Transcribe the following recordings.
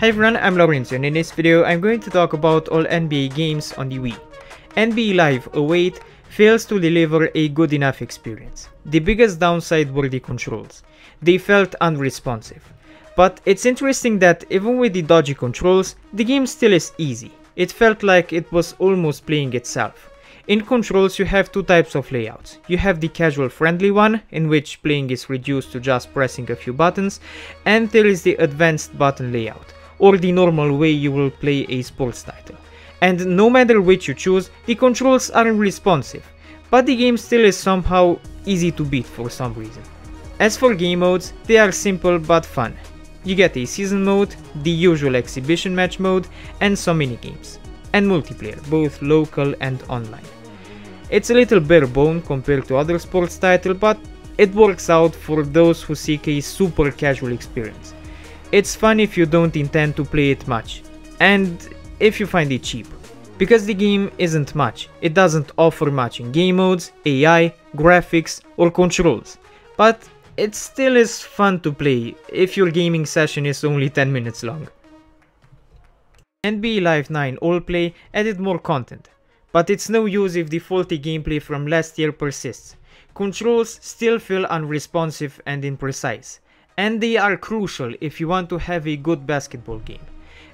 Hi everyone, I'm Laurentiu and in this video I'm going to talk about all NBA games on the Wii. NBA Live 08 fails to deliver a good enough experience. The biggest downside were the controls. They felt unresponsive. But it's interesting that even with the dodgy controls, the game still is easy. It felt like it was almost playing itself. In controls you have two types of layouts. You have the casual friendly one, in which playing is reduced to just pressing a few buttons, and there is the advanced button layout, or the normal way you will play a sports title. And no matter which you choose, the controls aren't responsive, but the game still is somehow easy to beat for some reason. As for game modes, they are simple but fun. You get a season mode, the usual exhibition match mode, and some minigames. And multiplayer, both local and online. It's a little bare bone compared to other sports titles, but it works out for those who seek a super casual experience. It's fun if you don't intend to play it much, and if you find it cheap. Because the game isn't much, it doesn't offer much in game modes, AI, graphics or controls, but it still is fun to play if your gaming session is only 10 minutes long. NBA Live 9 All Play added more content, but it's no use if the faulty gameplay from last year persists. Controls still feel unresponsive and imprecise, and they are crucial if you want to have a good basketball game.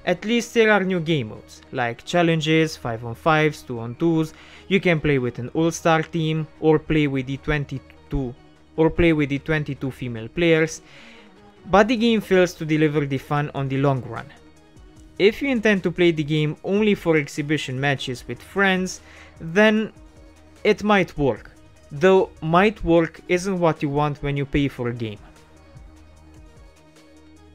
At least there are new game modes, like challenges, 5 on 5s, 2 on 2s, you can play with an all-star team, or play with the 22 or play with the 22 female players, but the game fails to deliver the fun on the long run. If you intend to play the game only for exhibition matches with friends, then it might work, though might work isn't what you want when you pay for a game.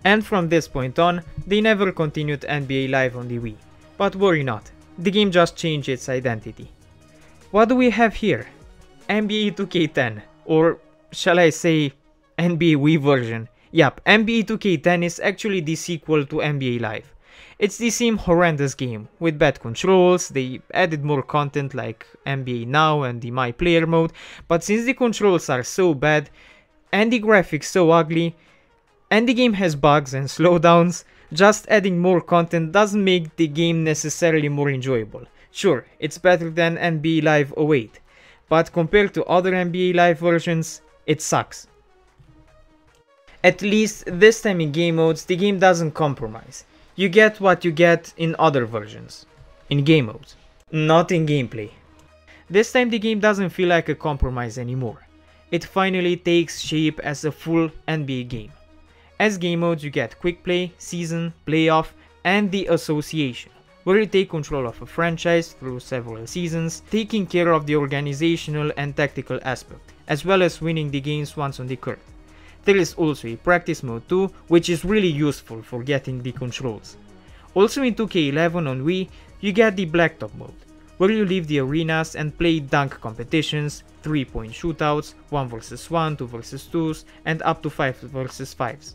And from this point on, they never continued NBA Live on the Wii. But worry not, the game just changed its identity. What do we have here? NBA 2K10, or shall I say NBA Wii version. Yup, NBA 2K10 is actually the sequel to NBA Live. It's the same horrendous game, with bad controls, they added more content like NBA Now and the My Player mode, but since the controls are so bad, and the graphics so ugly, and the game has bugs and slowdowns, just adding more content doesn't make the game necessarily more enjoyable. Sure, it's better than NBA Live 08, but compared to other NBA Live versions, it sucks. At least this time in game modes, the game doesn't compromise. You get what you get in other versions. In game modes. Not in gameplay. This time the game doesn't feel like a compromise anymore. It finally takes shape as a full NBA game. As game modes you get quick play, season, playoff, and the association, where you take control of a franchise through several seasons, taking care of the organizational and tactical aspect, as well as winning the games once on the court. There is also a practice mode too, which is really useful for getting the controls. Also in 2K11 on Wii, you get the blacktop mode, where you leave the arenas and play dunk competitions, 3 point shootouts, 1 vs 1, 2 vs 2s, and up to 5 vs 5s.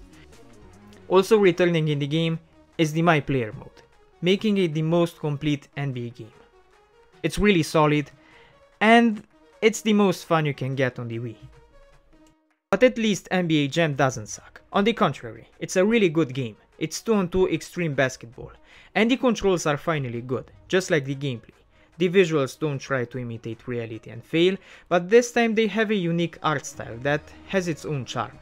Also returning in the game is the My Player mode, making it the most complete NBA game. It's really solid, and it's the most fun you can get on the Wii. But at least NBA Jam doesn't suck. On the contrary, it's a really good game. It's 2 on 2 extreme basketball. And the controls are finally good, just like the gameplay. The visuals don't try to imitate reality and fail, but this time they have a unique art style that has its own charm.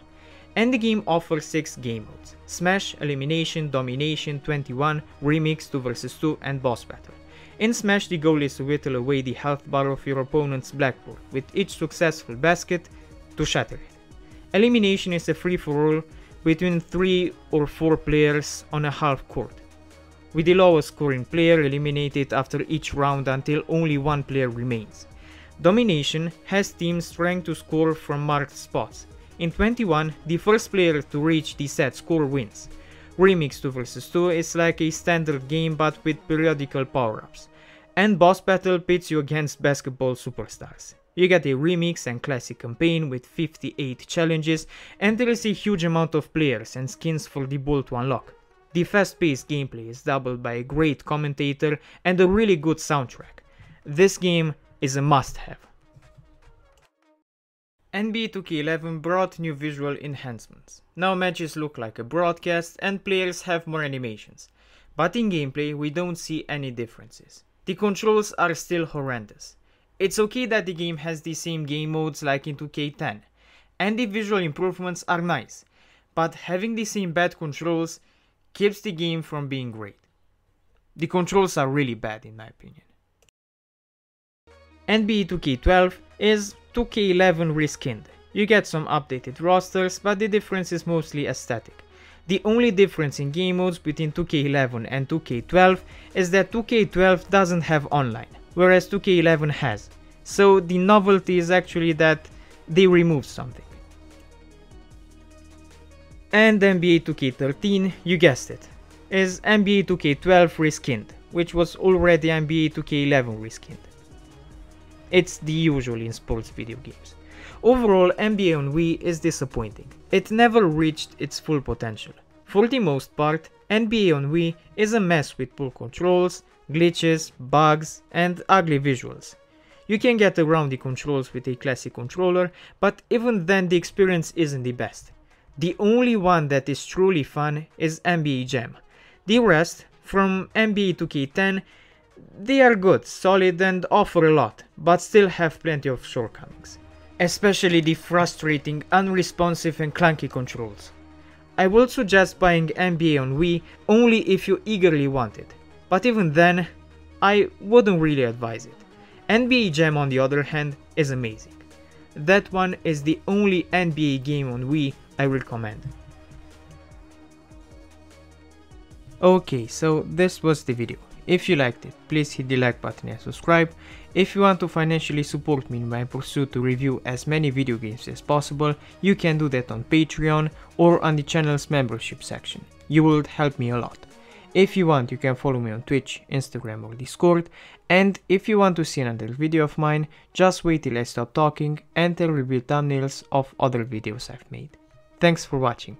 And the game offers 6 game modes. Smash, Elimination, Domination, 21, Remix, 2 vs 2 and Boss Battle. In Smash the goal is to whittle away the health bar of your opponent's blackboard with each successful basket to shatter it. Elimination is a free-for-all between 3 or 4 players on a half court, with the lowest scoring player eliminated after each round until only one player remains. Domination has teams trying to score from marked spots. In 21, the first player to reach the set score wins. Remix 2 vs 2 is like a standard game but with periodical power-ups. And Boss Battle pits you against basketball superstars. You get a remix and classic campaign with 58 challenges and there is a huge amount of players and skins for the ball to unlock. The fast-paced gameplay is doubled by a great commentator and a really good soundtrack. This game is a must-have. NBA 2K11 brought new visual enhancements. Now matches look like a broadcast and players have more animations. But in gameplay we don't see any differences. The controls are still horrendous. It's okay that the game has the same game modes like in 2K10, and the visual improvements are nice, but having the same bad controls keeps the game from being great. The controls are really bad in my opinion. NBA 2K12 is 2K11 reskinned. You get some updated rosters, but the difference is mostly aesthetic. The only difference in game modes between 2K11 and 2K12 is that 2K12 doesn't have online, whereas 2K11 has. So the novelty is actually that they removed something. And NBA 2K13, you guessed it, is NBA 2K12 reskinned, which was already NBA 2K11 reskinned. It's the usual in sports video games. Overall, NBA on Wii is disappointing. It never reached its full potential. For the most part, NBA on Wii is a mess with poor controls, glitches, bugs, and ugly visuals. You can get around the controls with a classic controller, but even then the experience isn't the best. The only one that is truly fun is NBA Jam. The rest, from NBA 2K10, they are good, solid and offer a lot, but still have plenty of shortcomings. Especially the frustrating, unresponsive and clunky controls. I would suggest buying NBA on Wii only if you eagerly want it, but even then, I wouldn't really advise it. NBA Jam on the other hand is amazing. That one is the only NBA game on Wii I recommend. Okay, so this was the video. If you liked it, please hit the like button and subscribe. If you want to financially support me in my pursuit to review as many video games as possible, you can do that on Patreon or on the channel's membership section. You would help me a lot. If you want, you can follow me on Twitch, Instagram or Discord, and if you want to see another video of mine, just wait till I stop talking and I'll reveal thumbnails of other videos I've made. Thanks for watching.